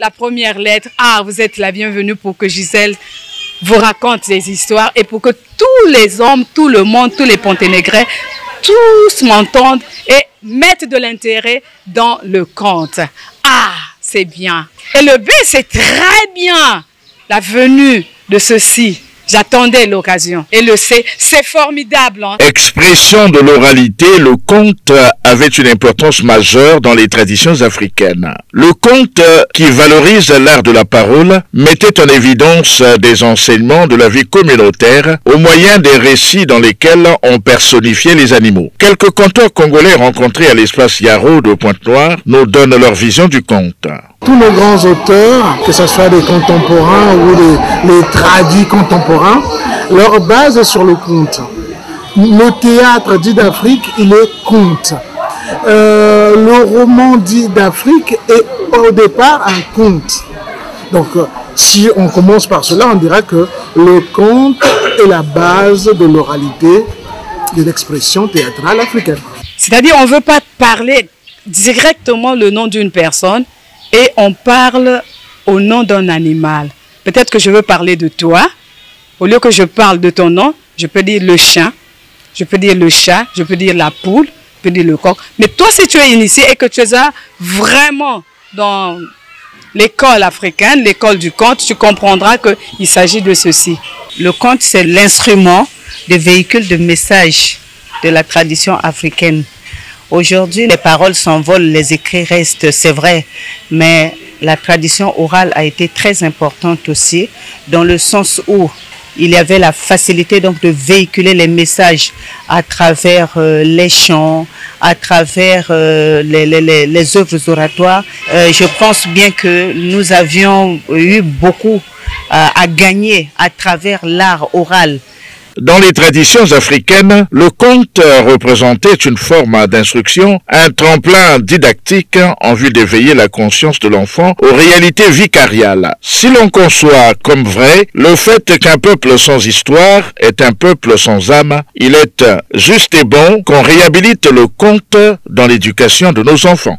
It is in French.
la première lettre. Ah, vous êtes la bienvenue pour que Gisèle vous raconte les histoires et pour que tous les hommes, tout le monde, tous les Ponténégrés, tous m'entendent et mettent de l'intérêt dans le conte. Ah, c'est bien. Et le B, c'est très bien. La venue de ceci J'attendais l'occasion. Et le C, c'est formidable. Hein. Expression de l'oralité, le conte avait une importance majeure dans les traditions africaines. Le conte, qui valorise l'art de la parole, mettait en évidence des enseignements de la vie communautaire au moyen des récits dans lesquels on personnifiait les animaux. Quelques conteurs congolais rencontrés à l'espace Yarrow de Pointe-Noire nous donnent leur vision du conte. Tous les grands auteurs, que ce soit des contemporains ou les, les tradis contemporains, leur base est sur le conte. Le théâtre dit d'Afrique, il est conte. Euh, le roman dit d'Afrique est au départ un conte. Donc, euh, si on commence par cela, on dira que le conte est la base de l'oralité de l'expression théâtrale africaine. C'est-à-dire, on ne veut pas parler directement le nom d'une personne, et on parle au nom d'un animal. Peut-être que je veux parler de toi. Au lieu que je parle de ton nom, je peux dire le chien, je peux dire le chat, je peux dire la poule, je peux dire le coq. Mais toi, si tu es initié et que tu es vraiment dans l'école africaine, l'école du conte, tu comprendras qu'il s'agit de ceci. Le conte, c'est l'instrument de véhicule de message de la tradition africaine. Aujourd'hui, les paroles s'envolent, les écrits restent, c'est vrai, mais la tradition orale a été très importante aussi, dans le sens où il y avait la facilité donc de véhiculer les messages à travers euh, les chants, à travers euh, les, œuvres oratoires. Euh, je pense bien que nous avions eu beaucoup à gagner à travers l'art oral. Dans les traditions africaines, le conte représentait une forme d'instruction, un tremplin didactique en vue d'éveiller la conscience de l'enfant aux réalités vicariales. Si l'on conçoit comme vrai le fait qu'un peuple sans histoire est un peuple sans âme, il est juste et bon qu'on réhabilite le conte dans l'éducation de nos enfants.